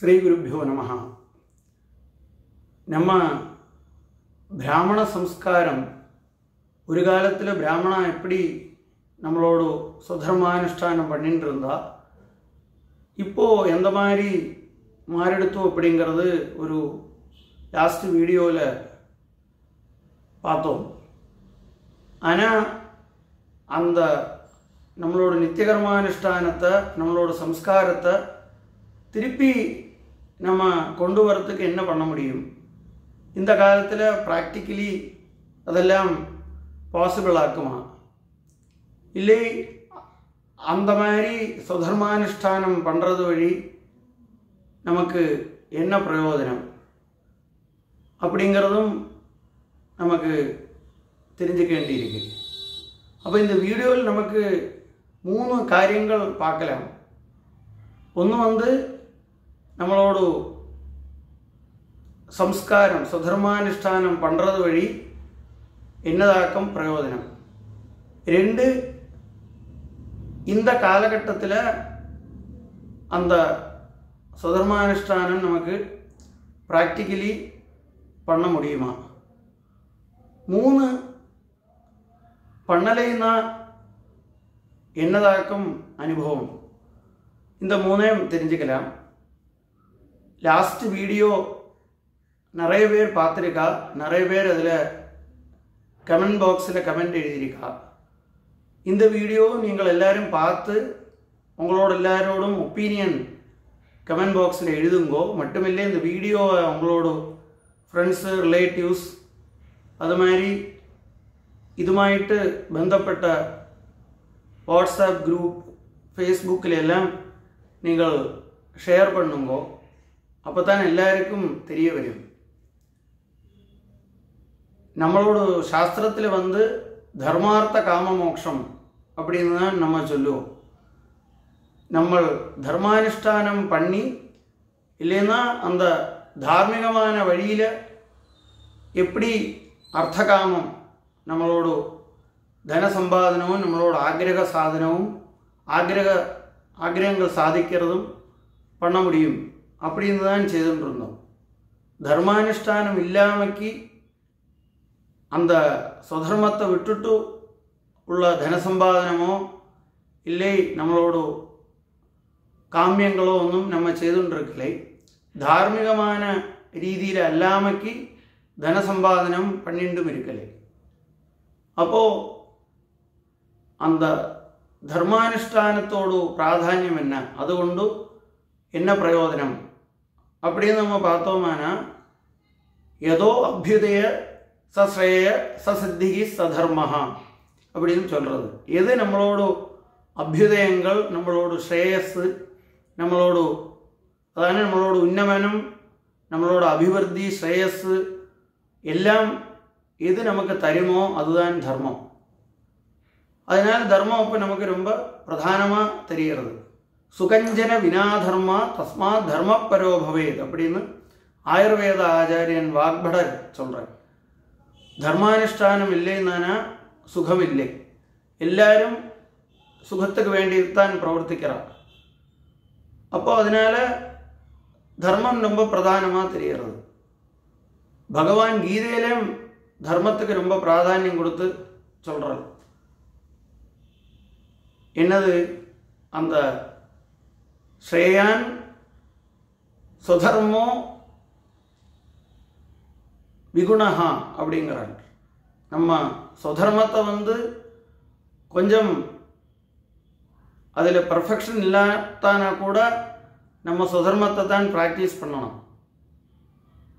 ஸ்ரீ குருப்பியோ நம. நம்ம பிராமண சம்ஸ்காரம் ஒரு காலத்தில் பிராமணா எப்படி நம்மளோட சுதர்மானுஷ்டானம் பண்ணிட்டு இருந்தா இப்போ எந்த மாதிரி மாறிடுத்தோம் அப்படிங்கிறது ஒரு லாஸ்ட் வீடியோவில் பார்த்தோம். ஆனால் அந்த நம்மளோட நித்தியகர்மானுஷ்டானத்தை நம்மளோட சம்ஸ்காரத்தை திருப்பி நம்ம கொண்டு வரத்துக்கு என்ன பண்ண முடியும்? இந்த காலத்தில் ப்ராக்டிக்கலி அதெல்லாம் பாசிபிள் ஆக்குமா? இல்லை அந்த மாதிரி சுதர்மானுஷ்டானம் பண்ணுறது வழி நமக்கு என்ன பிரயோஜனம்? அப்படிங்கிறதும் நமக்கு தெரிஞ்சுக்க வேண்டியிருக்கு. அப்போ இந்த வீடியோவில் நமக்கு மூணு காரியங்கள் பார்க்கலாம். ஒன்று வந்து നമ്മളോട് സംസ്കാരം സ്വധർമാനുഷ്ഠാനം പണ്ടത് വഴി എന്നതാക്കും പ്രയോജനം രണ്ട് இந்த காலகட்டத்தில் அந்த சுதர்மானுஷ்டானம் நமக்கு ப்ராக்டிக்கலி பண்ண முடியுமா மூணு பண்ணலைன்னா என்னதாக்கும் அனுபவம் இந்த மூணையும் தெரிஞ்சுக்கலாம் லாஸ்ட் வீடியோ நிறைய பேர் பார்த்துருக்கா நிறைய பேர் அதில் கமெண்ட் பாக்ஸில் கமெண்ட் எழுதியிருக்கா இந்த வீடியோ நீங்கள் எல்லாரும் பார்த்து உங்களோட எல்லாரோடும் ஒப்பீனியன் கமெண்ட் பாக்ஸில் எழுதுங்கோ மட்டுமில்லை இந்த வீடியோவை உங்களோட ഫ്രണ്ട്സ് റിലേറ്റീവ്സ് അതുമാതിരി ഇതുമായിട്ട് ബന്ധപ്പെട്ട വാട്സാപ്പ് ഗ്രൂപ്പ് ഫേസ്ബുക്കിലെല്ലാം നിങ്ങൾ ഷെയർ பண்ணுங்கோ അപ്പോൾ താൻ എല്ലാവർക്കും തിരികെ വരും. നമ്മളോട് ശാസ്ത്രത്തിൽ വന്ന് ധർമാർത്ഥ കാമമോക്ഷം അപ്പടിന്ന് നമ്മൾ ചൊല്ലുവോ നമ്മൾ ധർമാനുഷ്ഠാനം പണി ഇല്ലെന്നാ അന്ത ധാർമ്മികമായ വഴിയിൽ എപ്പടി അർത്ഥകാമം നമ്മളോട് ധനസമ്പാദനവും നമ്മളോട് ആഗ്രഹ സാധനവും ആഗ്രഹ ആഗ്രഹങ്ങൾ സാധിക്കുന്നതും പണം മുടിയും அப்படின்னு தான் செய்துட்டு இருந்தோம் தர்மானுஷ்டானம் இல்லாமக்கு அந்த சுதர்மத்தை விட்டுட்டு ധനസമ്പാദനമോ ഇല്ലേ നമ്മളോട് കാമ്യങ്ങളോ ഒന്നും നമ്മൾ ചെയ്തുകൊണ്ടിരിക്കില്ലേ? ധാർമ്മികമായ രീതിയിൽ അല്ലാമക്ക് ധനസമ്പാദനം പണ്ണിണ്ടും ഇരിക്കലേ അപ്പോൾ അന്ത ധർമാനുഷ്ഠാനത്തോടു പ്രാധാന്യം എന്ന അതുകൊണ്ട് എന്ന പ്രയോജനം அப்படின்னு நம்ம பார்த்தோமானா ஏதோ அபியுதய சஸ்ரேய சசித்திகி சதர்மஹா அப்படின்னு சொல்கிறது எது நம்மளோட அபியுதயங்கள் நம்மளோட ஸ்ரேயஸ் நம்மளோட അതാണ് നമ്മളോട് ഉന്നമനം നമ്മളോട് അഭിവൃദ്ധി ശ്രേയസ് എല്ലാം എത് നമുക്ക് തരുമോ അതുതാൻ ധർമ്മം അതിനാൽ ധർമ്മം இப்போ நமக்கு ரொம்ப பிரதானமாக தெரிகிறது സുഖഞ്ജന വിനാധർമ്മ തസ്മാ ധർമ്മപരോ ഭവേത് അപ്പടിന്ന് ആയുർവേദ ആചാര്യൻ വാഗ്ഭടൻ ചൊല്ലാൻ ധർമാനുഷ്ഠാനം ഇല്ലെന്നാണ് സുഖമില്ലേ? എല്ലാവരും സുഖത്തിന് വേണ്ടി ഇരുത്താൻ പ്രവർത്തിക്കറ. അപ്പോൾ അതിനാൽ ധർമ്മം രൊമ്പ പ്രധാനമാ തിരിയറത്. ഭഗവാൻ ഗീതയിലും ധർമ്മത്തിന് രൊമ്പ പ്രാധാന്യം കൊടുത്ത് ചൊല്ലറ എന്നത് അന്താ ஸ்ரேயான் சுதர்மோ விகுணஹா அப்படிங்கிறாங்க நம்ம சுதர்மத்தை வந்து கொஞ்சம் அதில் பர்ஃபெக்ஷன் இல்லாத்தானா கூட நம்ம சுதர்மத்தை தான் ப்ராக்டிஸ் பண்ணணும்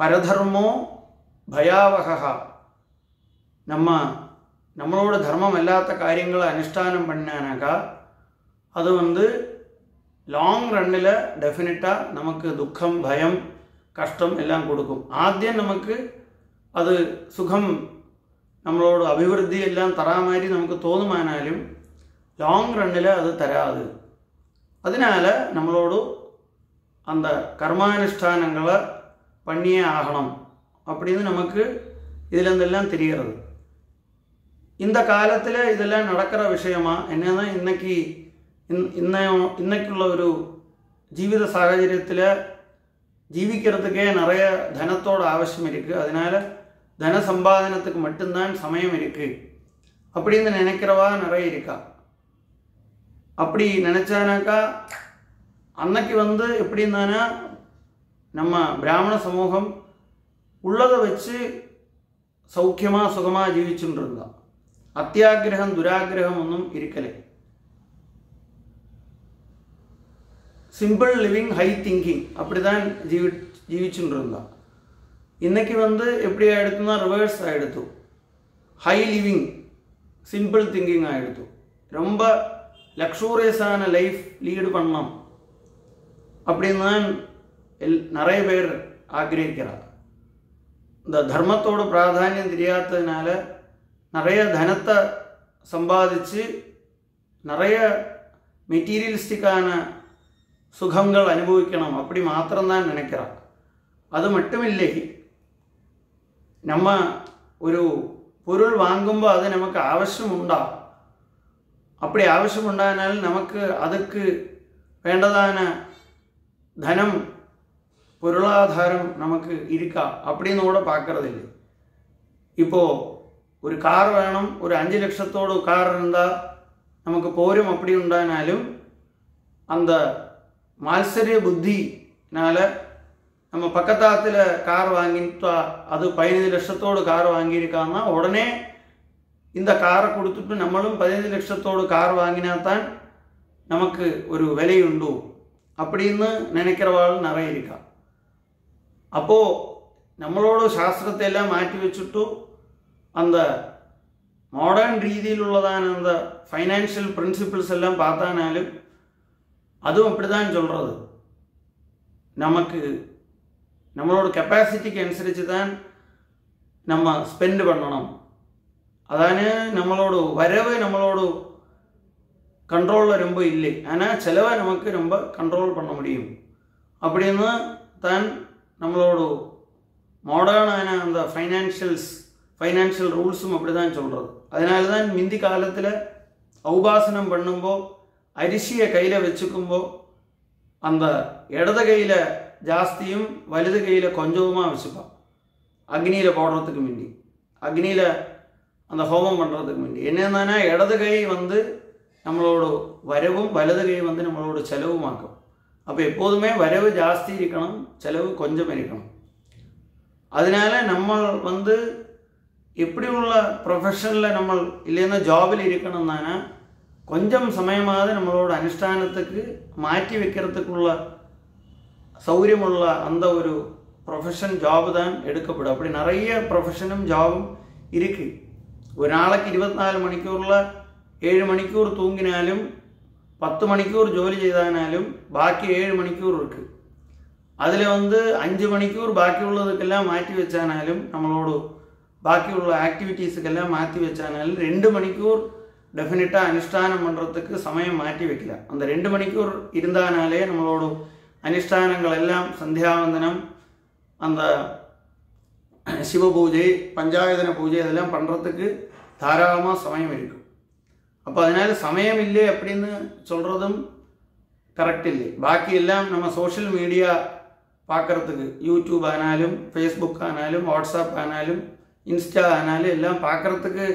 பரதர்மோ பயாவகா நம்ம நம்மளோட தர்மம் இல்லாத காரியங்களை அனுஷ்டானம் பண்ணானாக்கா அது வந்து ലോങ് റണ്ണിൽ ഡെഫിനറ്റാണ് നമുക്ക് ദുഃഖം ഭയം കഷ്ടം എല്ലാം കൊടുക്കും. ആദ്യം നമുക്ക് അത് സുഖം നമ്മളോട് അഭിവൃദ്ധി എല്ലാം തരാമാതിരി നമുക്ക് തോന്നുമാനാലും ലോങ് റണ്ണിൽ അത് തരാത്. അതിനാൽ നമ്മളോട് அந்த கர்மானுஷ்டானங்களை പണിയേ ஆகணும் அப்படின்னு നമുക്ക് இதுலேருந்தெல்லாம் தெரியறது ഇന്ന காலத்தில் ഇതെല്ലാം நடக்கிற விஷயமா என்னன்னா இன்னைக்கு ഇന്ന ഇന്നയ്ക്കുള്ള ഒരു ജീവിത സാഹചര്യത്തിൽ ஜீவிக்கிறதுக்கே நிறைய தனத்தோட அவசியம் இருக்குது அதனால தன சம்பாதனத்துக்கு மட்டும்தான் சமயம் இருக்குது அப்படின்னு நினைக்கிறவா நிறைய இருக்கா அப்படி நினச்சானாக்கா அன்னைக்கு வந்து எப்படின்னானா நம்ம பிராமண சமூகம் உள்ளதை வச்சு சௌக்கியமாக சுகமாக ஜீவிச்சுட்டு இருந்தான் அத்தியாகிரகம் துராகிரகம் ஒன்றும் இருக்கலை சிம்பிள் லிவிங் ஹை திங்கிங் அப்படி தான் ஜீவி ஜீவிச்சுட்டு இருந்தான் இன்னைக்கு வந்து எப்படி ஆயிடுத்துனா ரிவர்ஸ் ஆயிடுத்து ஹை லிவிங் சிம்பிள் திங்கிங் ஆயிடுத்து ரொம்ப லக்ஸூரியஸான லைஃப் லீடு பண்ணலாம் அப்படின்னு தான் எல் நிறைய பேர் ஆக்கிரகிக்கிறார் இந்த தர்மத்தோட பிராதானியம் தெரியாததுனால நிறைய தனத்தை சம்பாதிச்சு நிறைய மெட்டீரியலிஸ்டிக்கான சுகங்கள் அனுபவிக்கணும் அப்படி மாத்திரம்தான் நினைக்கிறான் அது மட்டுமில்லை நம்ம ഒരു പൊരുൾ വാങ്ങുമ്പോൾ അത് നമുക്ക് ആവശ്യമുണ്ടാ அப்படி ஆவசியம் உண்டானால் நமக்கு அதுக்கு வேண்டதான தனம் பொருளாதாரம் நமக்கு இருக்கா அப்படின்னு கூட பார்க்கறதில்லை இப்போ ഒരു കാർ വേണം ഒരു അഞ്ച് ലക്ഷത്തോട് കാർ இருந்தால் നമുക്ക് പോരും அப்படி உண்டானாலும் அந்த மாத்சரிய புத்தினால நம்ம பக்கத்தாத்தில் கார் வாங்கிட்டா அது பதினஞ்சு லட்சத்தோடு கார் வாங்கியிருக்காங்கன்னா உடனே இந்த காரை கொடுத்துட்டு நம்மளும் பதினஞ்சு லட்சத்தோடு கார் வாங்கினா தான் நமக்கு ஒரு விலையுண்டு அப்படின்னு நினைக்கிறவாள் நிறைய இருக்கா அப்போது നമ്മളോട് ശാസ്ത്രത്തെ എല്ലാം മാറ്റി വെച്ചിട്ടു அந்த மாடர்ன் ரீதியிலுள்ளதான அந்த ஃபைனான்ஷியல் பிரின்சிபிள்ஸ் எல்லாம் பார்த்தானாலும் அதுவும் அப்படி தான் சொல்கிறது நமக்கு நம்மளோட கெப்பாசிட்டிக்கு அனுசரித்து தான் நம்ம ஸ்பெண்ட் பண்ணணும். அதான நம்மளோட வரவு நம்மளோட கண்ட்ரோலில் ரொம்ப இல்லை. ஆனால் செலவை நமக்கு ரொம்ப கண்ட்ரோல் பண்ண முடியும். அப்படின்னு தான் நம்மளோட மாடர்னான அந்த ஃபைனான்ஷியல்ஸ் ஃபைனான்ஷியல் ரூல்ஸும் அப்படி தான் சொல்கிறது அதனால தான் மிந்தி காலத்தில் அவுபாசனம் பண்ணும்போது அரிசியை கையில் வச்சுக்கும்போ அந்த இடது கையில் ஜாஸ்தியும் வலது கையில் கொஞ்சமாக வச்சுப்பான் அக்னியில் போடுறதுக்கு முந்தி அக்னியில் அந்த ஹோமம் பண்ணுறதுக்கு முந்தி என்னென்னா இடது கை வந்து நம்மளோட வரவும் வலது கை வந்து நம்மளோட செலவுமாக்கும் அப்போ எப்போதுமே வரவு ஜாஸ்தி இருக்கணும் செலவு கொஞ்சம் இருக்கணும் அதனால நம்ம வந்து எப்படி உள்ள ப்ரொஃபஷனில் நம்ம இல்லைன்னா ஜாபில் இருக்கணும்னா കൊഞ്ചം സമയമാതെ നമ്മളോട് അനുഷ്ഠാനത്തേക്ക് മാറ്റി വെக்கிறதுக்குള്ള സൗകര്യമുള്ള അന്ത ഒരു പ്രൊഫഷൻ ജോബ് தான் എടുക്കപ്പെടും. അപ്പോൾ നിറയെ പ്രൊഫഷനും ജോബും ഇരിക്കും. ഒരു ഇരുപത്തിനാല് മണിക്കൂറുള്ള ഏഴ് മണിക്കൂർ തൂങ്ങിനാലും പത്ത് മണിക്കൂർ ജോലി ചെയ്താലും ബാക്കി ഏഴ് മണിക്കൂർ ഇருக்கு അതിൽ വന്ന് അഞ്ച് മണിക്കൂർ ബാക്കിയുള്ളതൊക്കെല്ലാം മാറ്റി വെച്ചാലും നമ്മളോട് ബാക്കിയുള്ള ആക്ടിവിറ്റീസൊക്കെല്ലാം മാറ്റി വെച്ചാലും രണ്ട് മണിക്കൂർ டெஃபினட்டாக அனுஷ்டானம் பண்ணுறதுக்கு சமயம் மாற்றி வைக்கல. அந்த ரெண்டு மணிக்கூர் இருந்தானாலே நம்மளோட அனுஷ்டானங்கள் எல்லாம் சந்தியாவந்தனம் அந்த சிவ பூஜை பஞ்சாயுதன பூஜை இதெல்லாம் பண்ணுறதுக்கு தாராளமாக சமயம் இருக்கும். அப்போ அதனால் சமயம் இல்லை அப்படின்னு சொல்கிறதும் கரெக்ட் இல்லை. பாக்கி எல்லாம் நம்ம சோஷியல் மீடியா பார்க்குறதுக்கு யூடியூப் ஆனாலும் ஃபேஸ்புக் ஆனாலும் வாட்ஸ்அப் ஆனாலும் இன்ஸ்டா ஆனாலும் எல்லாம் பார்க்குறதுக்கு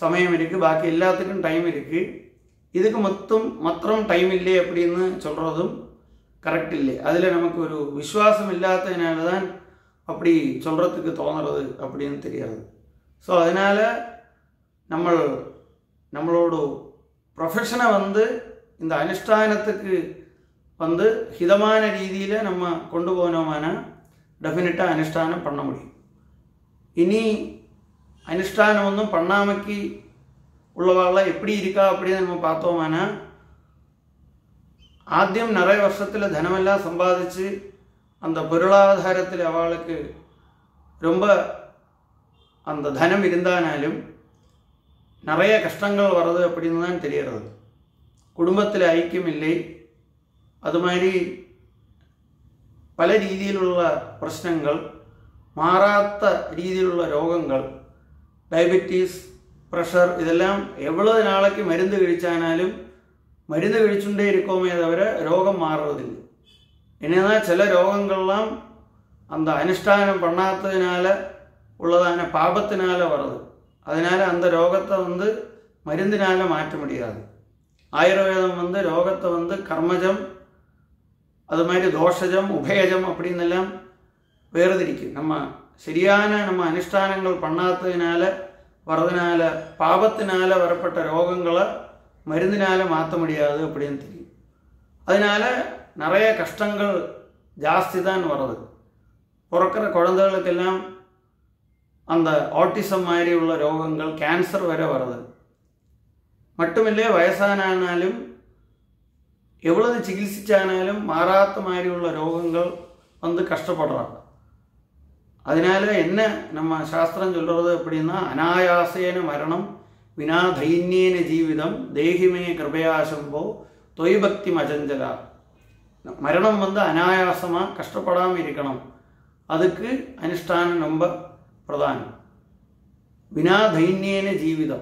சமயம் இருக்குது பாக்கி எல்லாத்துக்கும் டைம் இருக்குது இதுக்கு மொத்தம் மாத்திரம் டைம் இல்லை அப்படின்னு சொல்கிறதும் கரெக்ட் இல்லை அதில் நமக்கு ஒரு விசுவாசம் இல்லாததுனால தான் அப்படி சொல்கிறதுக்கு தோணுறது அப்படின்னு தெரியாது ஸோ அதனால் நம்ம நம்மளோட ப்ரொஃபஷனை வந்து இந்த அனுஷ்டானத்துக்கு வந்து ஹிதமான ரீதியில் நம்ம கொண்டு போனோம்னா டெஃபினட்டாக அனுஷ்டானம் பண்ண முடியும் இனி அனுஷ்டானம் ஒன்றும் பண்ணாமக்கி உள்ளவாள்லாம் எப்படி இருக்கா அப்படின்னு நம்ம பார்த்தோம்னா ആദ്യം നിറയെ വർഷത്തിൽ ധനമെല്ലാം സമ്പാദിച്ച് அந்த பொருளாதாரத்தில் அவளுக்கு ரொம்ப அந்த தனம் இருந்தானாலும் நிறைய கஷ்டங்கள் வர்றது அப்படின்னு தான் தெரியறது குடும்பத்தில் ஐக்கியம் இல்லை அது மாதிரி പല രീതിയിലുള്ള പ്രശ്നങ്ങൾ മാറാത്ത രീതിയിലുള്ള രോഗങ്ങൾ ഡയബറ്റീസ് പ്രഷർ ഇതെല്ലാം എവ്വളോ നാളേക്ക് മരുന്ന് കഴിച്ചാലും മരുന്ന് കഴിച്ചുകൊണ്ടേ ഇരിക്കുമേ അവരെ രോഗം മാറുന്നതിന് ഇനി എന്നാൽ ചില രോഗങ്ങളെല്ലാം എന്താ അനുഷ്ഠാനം പണ്ണാത്തതിനാൽ ഉള്ളതാണ് പാപത്തിനാലെ വറത്. അതിനാൽ അന്ത രോഗത്തെ വന്ന് മരുന്നിനാലെ മാറ്റം മുടിയാതെ ആയുർവേദം വന്ന് രോഗത്തെ വന്ന് കർമ്മജം അതുമായിട്ട് ദോഷജം ഉഭയജം അപ്പടിന്നെല്ലാം വേർതിരിക്കും. നമ്മ சரியான நம்ம அனுஷ்டானங்கள் பண்ணாததுனால வரதுனால பாபத்தினால வரப்பட்ட ரோகங்களை மருந்தினால மாற்ற முடியாது அப்படின்னு தெரியும். அதனால நிறைய கஷ்டங்கள் ஜாஸ்தி தான் வருது பிறக்கிற குழந்தைகளுக்கெல்லாம் அந்த ஆட்டிசம் மாதிரி உள்ள ரோகங்கள் கேன்சர் வரை வருது மட்டுமில்லை வயசானாலும் எவ்வளவு சிகிச்சைச்சானாலும் மாறாத்த மாதிரியுள்ள ரோகங்கள் வந்து கஷ்டப்படுறாங்க. அதனால என்ன நம்ம சாஸ்திரம் சொல்றது அப்படின்னா அனாயாசேன மரணம் வினா தைன்யேன ஜீவிதம் தேகிமே கிருபயாசம்போ தொய் பக்தி மஜஞ்சலா மரணம் வந்து அனாயாசமாக கஷ்டப்படாமல் இருக்கணும் அதுக்கு அனுஷ்டானம் ரொம்ப പ്രധാനം വിനാ ധൈന്യേന ജീവിതം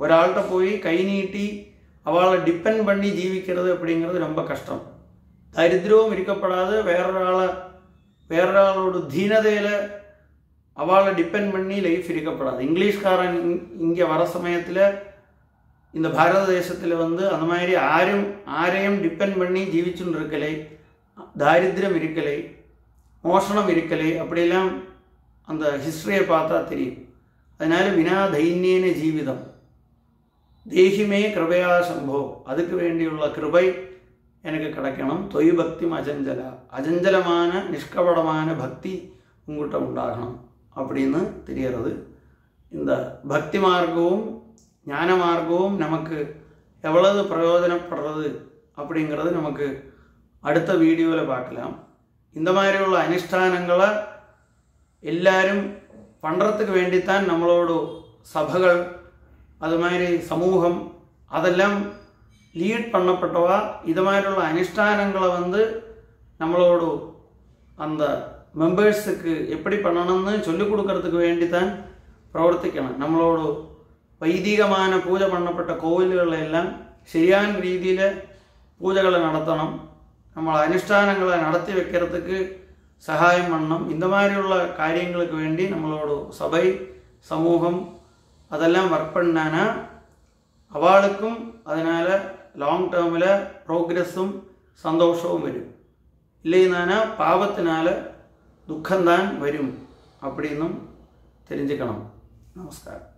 ഒരാളുടെ പോയി കൈനീട്ടി അവളെ ഡിപ്പെൻഡ് பண்ணி ஜீவிக்கிறது அப்படிங்கிறது ரொம்ப கஷ்டம் ദരിദ്രവും ഇരിക്കപ്പെടാതെ വേറൊരാളെ വേറൊരാളോട് ധീനതയിൽ அவளை டிபெண்ட் பண்ணி லைஃப் இருக்கப்படாது இங்கிலீஷ்காரன் இங்கே வர சமயத்தில் இந்த பாரத தேசத்தில் வந்து அந்த மாதிரி ஆரும் ஆரையும் டிபெண்ட் பண்ணி ஜீவிச்சுன்னு இருக்கலை தாரித்திரம் இருக்கலை மோஷணம் இருக்கலை அப்படியெல்லாம் அந்த ஹிஸ்டரியை பார்த்தா தெரியும் அதனால வினா தைன்யேன ஜீவிதம் தேகிமே கிருபையா சம்போ அதுக்கு வேண்டியுள்ள கிருபை எனக்கு கிடைக்கணும். தொய் பக்தி அஜஞ்சல அஜஞ்சலமான நிஷ்கபடமான பக்தி உங்கள்கிட்ட உண்டாகணும் அப்படின்னு தெரியறது இந்த பக்தி மார்க்கமும் ஞான மார்க்கமும் நமக்கு எவ்வளவு பிரயோஜனப்படுறது அப்படிங்கிறது நமக்கு அடுத்த வீடியோவில் பார்க்கலாம். இந்த மாதிரியுள்ள அனுஷ்டானங்களை எல்லாரும் பண்ணுறதுக்கு வேண்டித்தான் நம்மளோட சபைகள் அது மாதிரி சமூகம் அதெல்லாம் ലീഡ് பண்ணப்பட்டവ ഇതുമായിട്ടുള്ള അനുഷ്ഠാനങ്ങളെ வந்து നമ്മളോട് அந்த மெம்பர்ஸுக்கு எப்படி பண்ணணும்னு சொல்லிக் கொடுக்கறதுக்கு வேண்டி தான் പ്രവർത്തിക്കണം നമ്മളോട് വൈദികമായ പൂജ பண்ணപ്പെട്ട കോവിലുകളിലെല്ലാം ശരിയായ രീതിയിൽ പൂജകൾ നടത്തണം നമ്മൾ അനുഷ്ഠാനങ്ങളെ നടത്തി വെക്കുന്നതുക്ക് സഹായം പണം ഇതുമാതിരിയുള്ള കാര്യങ്ങൾക്ക് വേണ്ടി നമ്മളോട് സഭൈ സമൂഹം അതെല്ലാം വർക്ക് പണ്ണാനാ അവൾക്കും അതിനാൽ ലോങ് ടേമിൽ പ്രോഗ്രസ്സും സന്തോഷവും വരും இல்லைனானா பாவத்தினால துக்கம்தான் வரும் அப்படின்னும் தெரிஞ்சுக்கணும் நமஸ்காரம்